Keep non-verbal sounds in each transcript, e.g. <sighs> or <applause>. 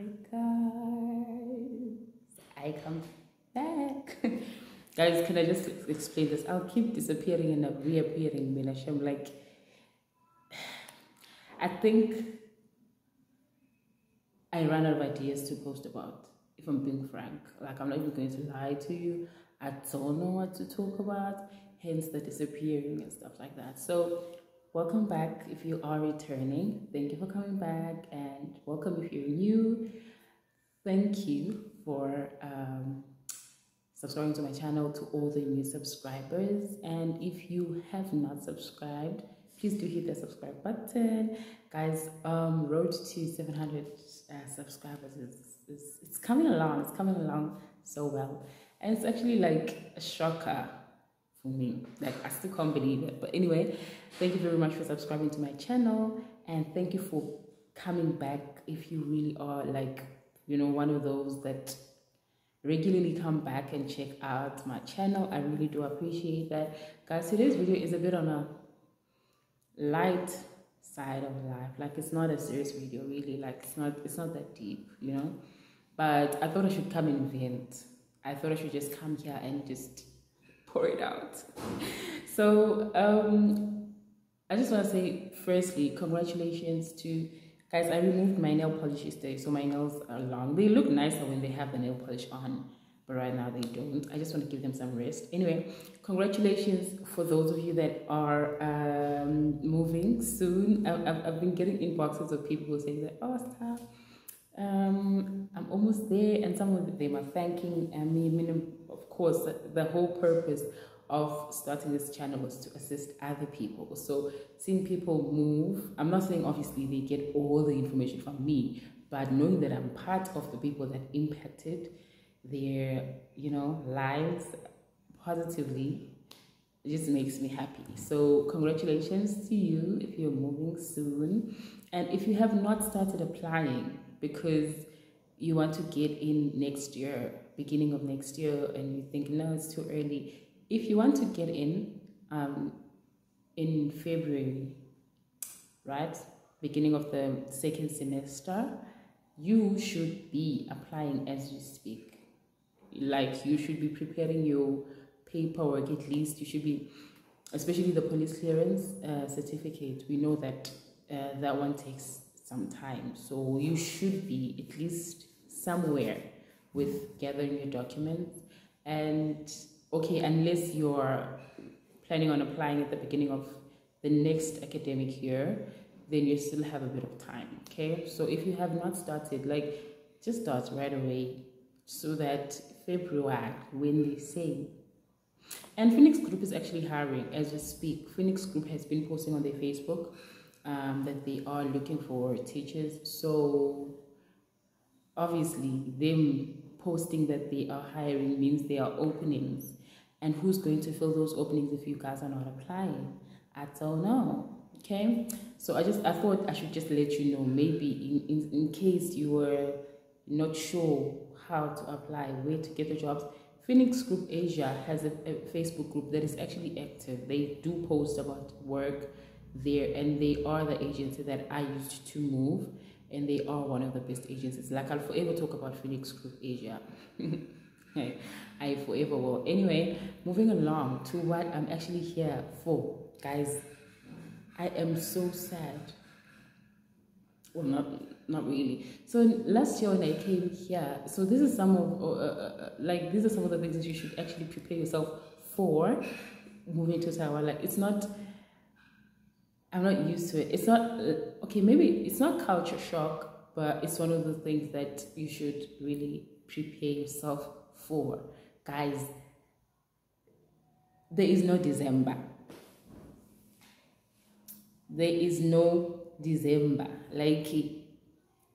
Hi guys, I come back. <laughs> guys, can I just explain this? I'll keep disappearing and reappearing, Minashem. Like, <sighs> I think I ran out of ideas to post about, if I'm being frank. Like, I'm not even going to lie to you. I don't know what to talk about, hence the disappearing and stuff like that. So, welcome back if you are returning. Thank you for coming back, and welcome if you're new. Thank you for um, subscribing to my channel to all the new subscribers. And if you have not subscribed, please do hit the subscribe button guys um road to 700 uh, subscribers is, is it's coming along it's coming along so well and it's actually like a shocker for me. Like i still can't believe it. But anyway thank you very much for subscribing to my channel. And thank you for coming back if you really are like you know one of those that regularly come back and check out my channel. I really do appreciate that. Guys today's video is a bit on a light side of life. Like it's not a serious video really. Like it's not it's not that deep you know? But i thought i should come and vent. I thought i should just come here and just pour it out so um i just want to say firstly congratulations to guys i removed my nail polish yesterday so my nails are long they look nicer when they have the nail polish on but right now they don't. I just want to give them some rest. Anyway, congratulations for those of you that are um, moving soon. I've, I've been getting inboxes of people who say that, oh, stop. Um, I'm almost there, and some of them are thanking me. Course, the whole purpose of starting this channel was to assist other people. So seeing people move, I'm not saying obviously they get all the information from me, but knowing that I'm part of the people that impacted their you know lives positively just makes me happy so congratulations to you if you're moving soon and if you have not started applying because you want to get in next year beginning of next year and you think no it's too early. If you want to get in um, in february right beginning of the second semester you should be applying as you speak. Like you should be preparing your paperwork at least. You should be especially the police clearance uh, certificate. We know that uh, that one takes some time. So you should be at least somewhere with gathering your documents and okay unless you're planning on applying at the beginning of the next academic year then you still have a bit of time okay so if you have not started like just start right away so that February when they say. And Phoenix Group is actually hiring as we speak. Phoenix Group has been posting on their Facebook um, that they are looking for teachers. So obviously them posting that they are hiring means there are openings. And who's going to fill those openings if you guys are not applying? I don't know. Okay. So I just I thought I should just let you know maybe in, in, in case you were not sure how to apply, where to get the jobs. Phoenix Group Asia has a, a, Facebook group that is actually active. They do post about work there, and they are the agency that I used to move, and they are one of the best agencies. Like I'll forever talk about Phoenix Group Asia. <laughs> I forever will. Anyway, moving along to what I'm actually here for, guys. I am so sad well not not really so last year when i came here so this is some of uh, uh, uh, like these are some of the things that you should actually prepare yourself for moving to taiwan like it's not i'm not used to it it's not uh, okay maybe it's not culture shock but it's one of the things that you should really prepare yourself for guys there is no december there is no December. Like,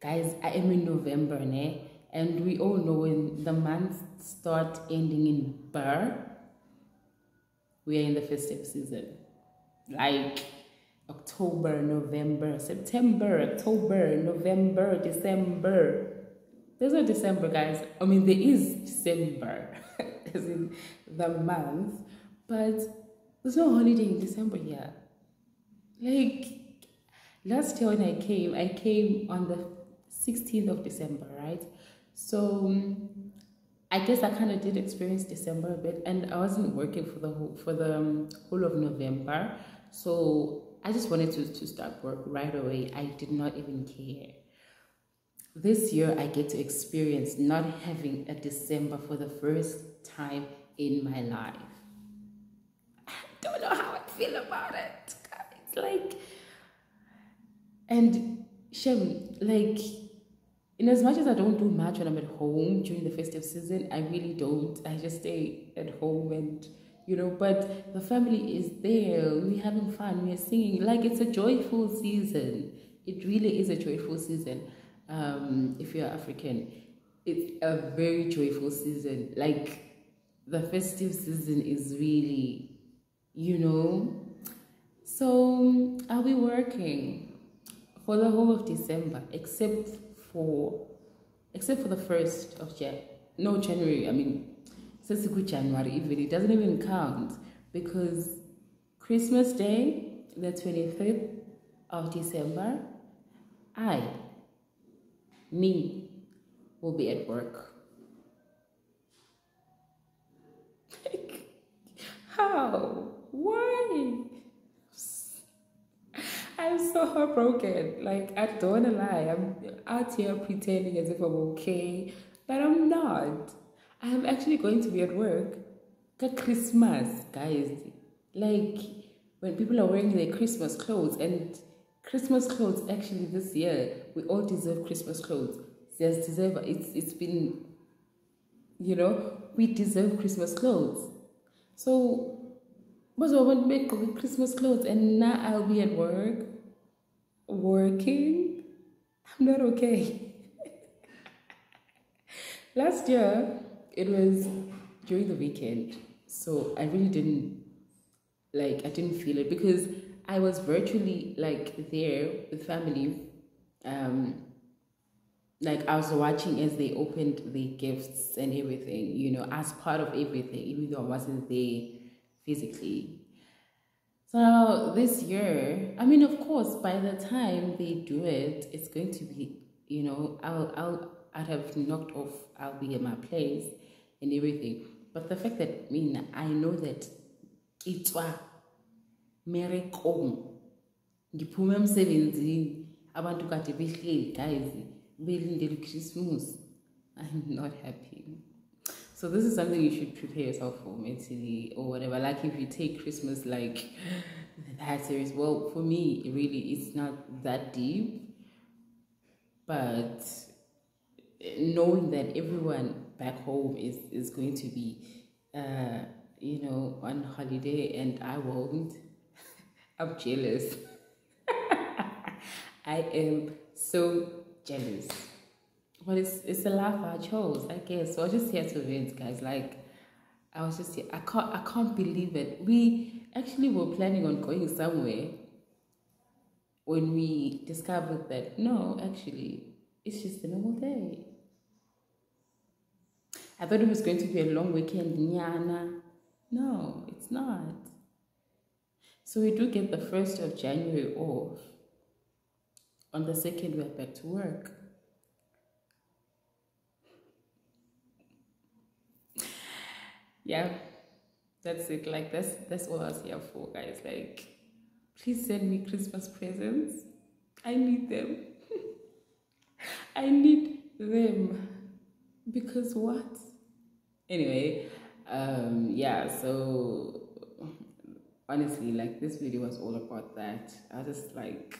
guys, I am in November, ne? And we all know when the months start ending in Ber, we are in the festive season. Like October, November, September, October, November, December. There's no December, guys. I mean, there is December, <laughs> as in the month, but there's no holiday in December here. Like, Last year when I came, I came on the 16th of December, right? So I guess I kind of did experience December a bit, and I wasn't working for the whole for the um, whole of November, so I just wanted to to start work right away. I did not even care. This year, I get to experience not having a December for the first time in my life. I don't know how I feel about it. It's like, and Shem, like in as much as I don't do much when I'm at home during the festive season, I really don't. I just stay at home and you know, but the family is there. We're having fun. We're singing. Like it's a joyful season. It really is a joyful season. Um, if you're African, it's a very joyful season. Like the festive season is really, you know. So I'll be working for the whole of December, except for except for the first of Jan no January, I mean since January even it doesn't even count because Christmas Day, the 25th of December, I, me, will be at work. <laughs> How? Why? I'm so heartbroken. Like, I don't wanna lie. I'm out here pretending as if I'm okay, but I'm not. I'm actually going to be at work. Got Christmas, guys. Like, when people are wearing their Christmas clothes, and Christmas clothes actually this year, we all deserve Christmas clothes. Just deserve it's it's been you know, we deserve Christmas clothes. So but I want to make Christmas clothes and now I'll be at work working. I'm not okay. <laughs> Last year, it was during the weekend, so I really didn't like I didn't feel it because I was virtually like there with family. Um, like I was watching as they opened the gifts and everything, you know, as part of everything, even though I wasn't there physically. So this year, I mean, of course, by the time they do it, it's going to be, you know, I'll, I'll, I'd have knocked off, I'll be at my place and everything. But the fact that, I mean, I know that it's a merekong, ngiphume abantu kade behleli guys belindele christmas i'm not happy so this is something you should prepare yourself for mentally or whatever. Like if you take Christmas like that serious, well, for me, really it's not that deep. But knowing that everyone back home is is going to be, uh, you know, on holiday and I won't, <laughs> I'm jealous. <laughs> I am so jealous but it's it's a life I chose, I guess. So I just here to vent, guys. Like I was just here. I can't I can't believe it. We actually were planning on going somewhere when we discovered that no, actually, it's just a normal day. I thought it was going to be a long weekend, nyana. No, it's not. So we do get the first of January off. On the second, we're back to work. yeah, that's it. Like that's that's all I was here for, guys. Like, please send me Christmas presents. I need them. <laughs> I need them because what? Anyway, um, yeah. So honestly, like this video was all about that. I was just like,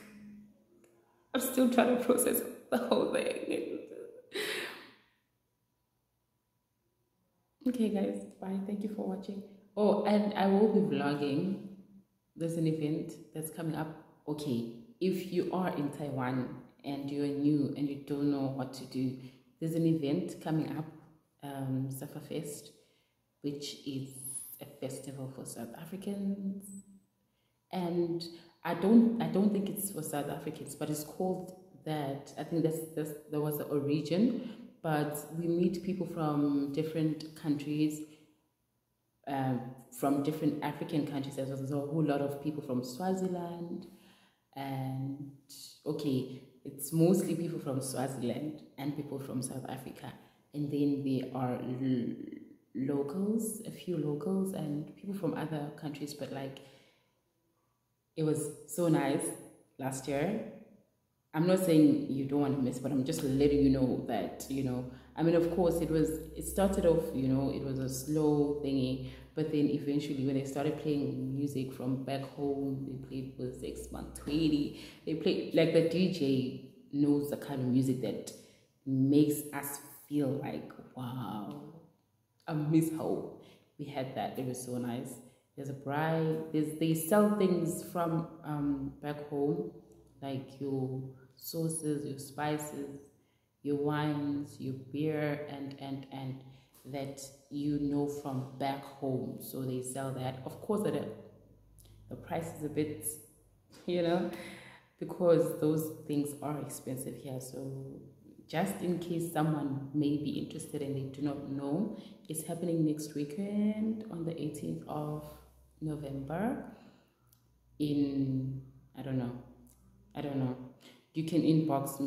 I'm still trying to process the whole thing. Okay, guys, bye. Thank you for watching. Oh, and I will be vlogging. There's an event that's coming up. Okay, if you are in Taiwan and you're new and you don't know what to do, there's an event coming up, um, Safa Fest, which is a festival for South Africans. And I don't, I don't think it's for South Africans, but it's called that. I think that's, that's there was the origin but we meet people from different countries, uh, from different African countries as well. There's a whole lot of people from Swaziland, and okay, it's mostly people from Swaziland and people from South Africa. And then there are locals, a few locals, and people from other countries. But like, it was so nice last year. I'm not saying you don't want to miss, but I'm just letting you know that, you know, I mean, of course, it was, it started off, you know, it was a slow thingy, but then eventually when they started playing music from back home, they played with Six Month 20, they played, like the DJ knows the kind of music that makes us feel like, wow, I miss home. We had that. It was so nice. There's a braai. There's they sell things from um back home, like your sauces, your spices, your wines, your beer, and and and that you know from back home. So they sell that. Of course, the the price is a bit, you know, because those things are expensive here. So just in case someone may be interested and they do not know, it's happening next weekend on the 18th of November in, I don't know, I don't know. You can inbox me